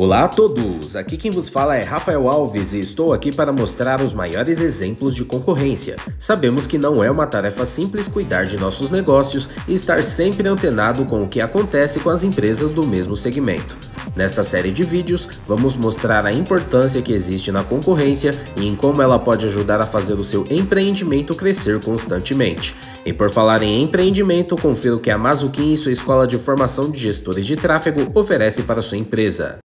Olá a todos! Aqui quem vos fala é Rafael Alves e estou aqui para mostrar os maiores exemplos de concorrência. Sabemos que não é uma tarefa simples cuidar de nossos negócios e estar sempre antenado com o que acontece com as empresas do mesmo segmento. Nesta série de vídeos, vamos mostrar a importância que existe na concorrência e em como ela pode ajudar a fazer o seu empreendimento crescer constantemente. E por falar em empreendimento, confira o que a Mazuquim e sua escola de formação de gestores de tráfego oferece para sua empresa.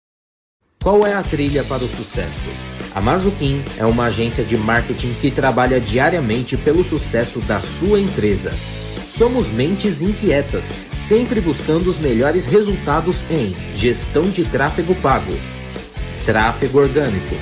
Qual é a trilha para o sucesso? A Mazukin é uma agência de marketing que trabalha diariamente pelo sucesso da sua empresa. Somos mentes inquietas, sempre buscando os melhores resultados em gestão de tráfego pago, tráfego orgânico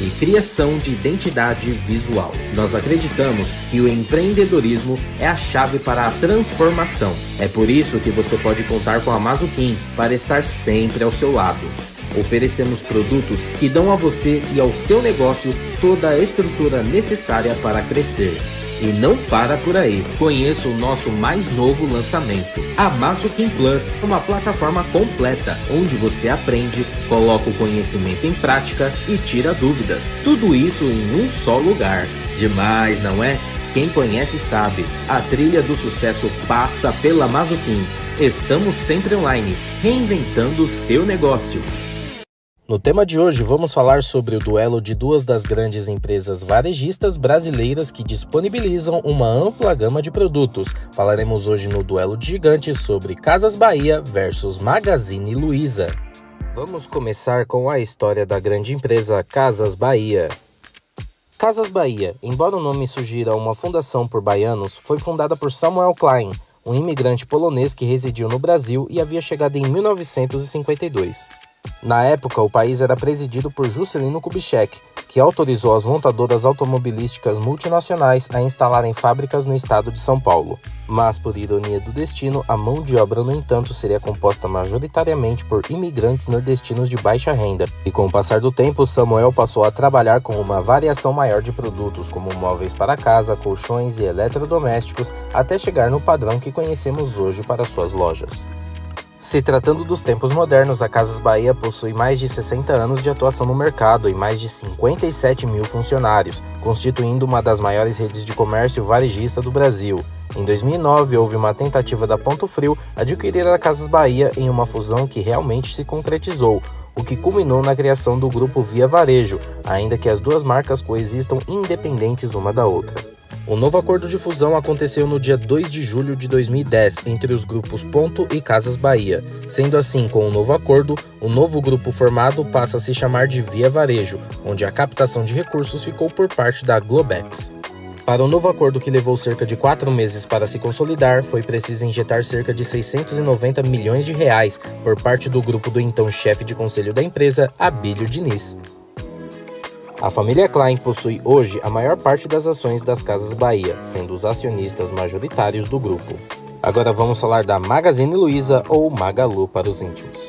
e criação de identidade visual. Nós acreditamos que o empreendedorismo é a chave para a transformação. É por isso que você pode contar com a Mazukin para estar sempre ao seu lado. Oferecemos produtos que dão a você e ao seu negócio toda a estrutura necessária para crescer. E não para por aí. Conheça o nosso mais novo lançamento, a Mazukin Plus, uma plataforma completa onde você aprende, coloca o conhecimento em prática e tira dúvidas. Tudo isso em um só lugar. Demais, não é? Quem conhece sabe, a trilha do sucesso passa pela Mazukin. Estamos sempre online, reinventando o seu negócio. No tema de hoje, vamos falar sobre o duelo de duas das grandes empresas varejistas brasileiras que disponibilizam uma ampla gama de produtos. Falaremos hoje no duelo de gigantes sobre Casas Bahia versus Magazine Luiza. Vamos começar com a história da grande empresa Casas Bahia. Casas Bahia, embora o nome sugira uma fundação por baianos, foi fundada por Samuel Klein, um imigrante polonês que residiu no Brasil e havia chegado em 1952. Na época, o país era presidido por Juscelino Kubitschek, que autorizou as montadoras automobilísticas multinacionais a instalarem fábricas no estado de São Paulo. Mas, por ironia do destino, a mão de obra, no entanto, seria composta majoritariamente por imigrantes nordestinos de baixa renda. E com o passar do tempo, Samuel passou a trabalhar com uma variação maior de produtos, como móveis para casa, colchões e eletrodomésticos, até chegar no padrão que conhecemos hoje para suas lojas. Se tratando dos tempos modernos, a Casas Bahia possui mais de 60 anos de atuação no mercado e mais de 57 mil funcionários, constituindo uma das maiores redes de comércio varejista do Brasil. Em 2009, houve uma tentativa da Ponto Frio adquirir a Casas Bahia em uma fusão que realmente se concretizou, o que culminou na criação do grupo Via Varejo, ainda que as duas marcas coexistam independentes uma da outra. O novo acordo de fusão aconteceu no dia 2 de julho de 2010 entre os grupos Ponto e Casas Bahia. Sendo assim, com o novo acordo, o novo grupo formado passa a se chamar de Via Varejo, onde a captação de recursos ficou por parte da Globex. Para o novo acordo que levou cerca de quatro meses para se consolidar, foi preciso injetar cerca de 690 milhões de reais por parte do grupo do então chefe de conselho da empresa, Abílio Diniz. A família Klein possui hoje a maior parte das ações das Casas Bahia, sendo os acionistas majoritários do grupo. Agora vamos falar da Magazine Luiza ou Magalu para os íntimos.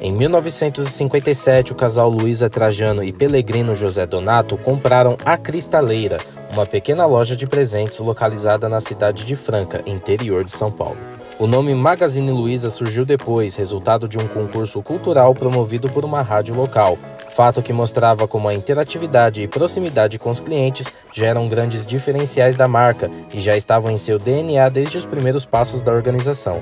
Em 1957, o casal Luiza Trajano e Pelegrino José Donato compraram a Cristaleira, uma pequena loja de presentes localizada na cidade de Franca, interior de São Paulo. O nome Magazine Luiza surgiu depois, resultado de um concurso cultural promovido por uma rádio local, fato que mostrava como a interatividade e proximidade com os clientes já eram grandes diferenciais da marca e já estavam em seu DNA desde os primeiros passos da organização.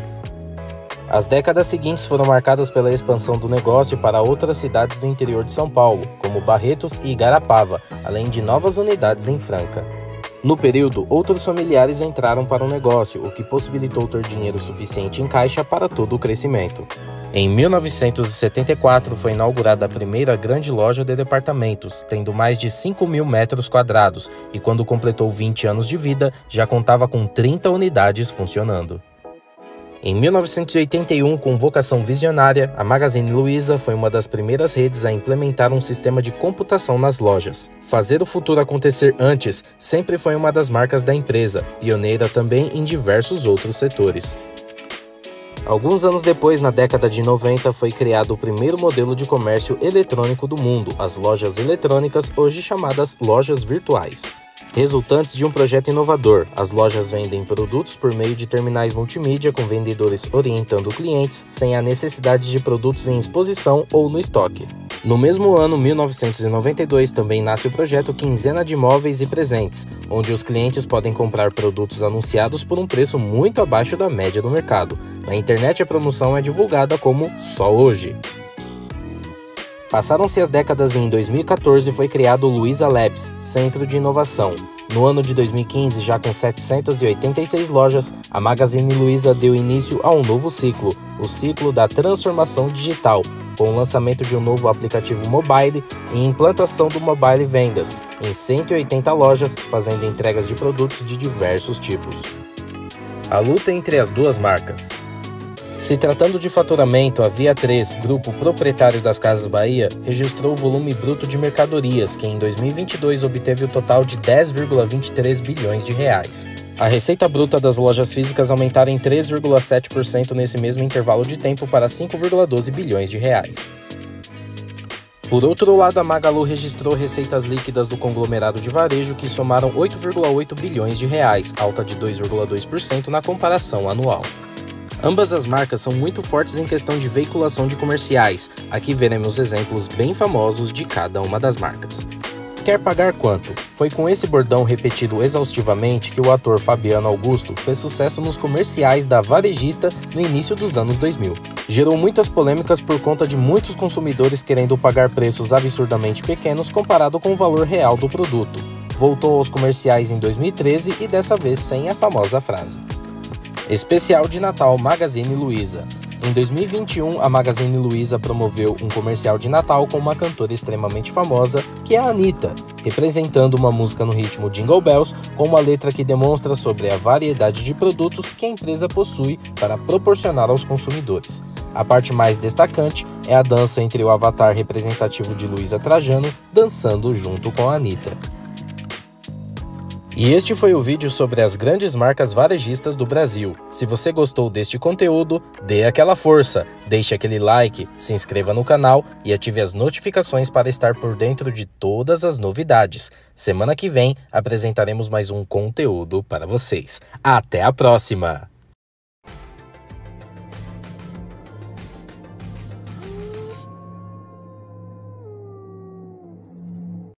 As décadas seguintes foram marcadas pela expansão do negócio para outras cidades do interior de São Paulo, como Barretos e Igarapava, além de novas unidades em Franca. No período, outros familiares entraram para o negócio, o que possibilitou ter dinheiro suficiente em caixa para todo o crescimento. Em 1974 foi inaugurada a primeira grande loja de departamentos, tendo mais de 5 mil metros quadrados, e quando completou 20 anos de vida, já contava com 30 unidades funcionando. Em 1981, com vocação visionária, a Magazine Luiza foi uma das primeiras redes a implementar um sistema de computação nas lojas. Fazer o futuro acontecer antes sempre foi uma das marcas da empresa, pioneira também em diversos outros setores. Alguns anos depois, na década de 90, foi criado o primeiro modelo de comércio eletrônico do mundo, as lojas eletrônicas, hoje chamadas lojas virtuais. Resultantes de um projeto inovador, as lojas vendem produtos por meio de terminais multimídia com vendedores orientando clientes sem a necessidade de produtos em exposição ou no estoque. No mesmo ano, 1992, também nasce o projeto Quinzena de Móveis e Presentes, onde os clientes podem comprar produtos anunciados por um preço muito abaixo da média do mercado. Na internet, a promoção é divulgada como Só Hoje. Passaram-se as décadas e em 2014 foi criado o Luiza Labs, Centro de Inovação. No ano de 2015, já com 786 lojas, a Magazine Luiza deu início a um novo ciclo, o ciclo da transformação digital, com o lançamento de um novo aplicativo mobile e implantação do mobile vendas em 180 lojas, fazendo entregas de produtos de diversos tipos. A luta entre as duas marcas. Se tratando de faturamento, a Via 3, grupo proprietário das Casas Bahia, registrou o volume bruto de mercadorias, que em 2022 obteve o total de 10,23 bilhões de reais. A receita bruta das lojas físicas aumentaram em 3,7% nesse mesmo intervalo de tempo para 5,12 bilhões de reais. Por outro lado, a Magalu registrou receitas líquidas do conglomerado de varejo que somaram 8,8 bilhões de reais, alta de 2,2% na comparação anual. Ambas as marcas são muito fortes em questão de veiculação de comerciais. Aqui veremos exemplos bem famosos de cada uma das marcas. Quer pagar quanto? Foi com esse bordão repetido exaustivamente que o ator Fabiano Augusto fez sucesso nos comerciais da varejista no início dos anos 2000. Gerou muitas polêmicas por conta de muitos consumidores querendo pagar preços absurdamente pequenos comparado com o valor real do produto. Voltou aos comerciais em 2013 e dessa vez sem a famosa frase. Especial de Natal Magazine Luiza. Em 2021, a Magazine Luiza promoveu um comercial de Natal com uma cantora extremamente famosa, que é a Anitta, representando uma música no ritmo Jingle Bells, com uma letra que demonstra sobre a variedade de produtos que a empresa possui para proporcionar aos consumidores. A parte mais destacante é a dança entre o avatar representativo de Luísa Trajano dançando junto com a Anitta. E este foi o vídeo sobre as grandes marcas varejistas do Brasil. Se você gostou deste conteúdo, dê aquela força, deixe aquele like, se inscreva no canal e ative as notificações para estar por dentro de todas as novidades. Semana que vem apresentaremos mais um conteúdo para vocês. Até a próxima!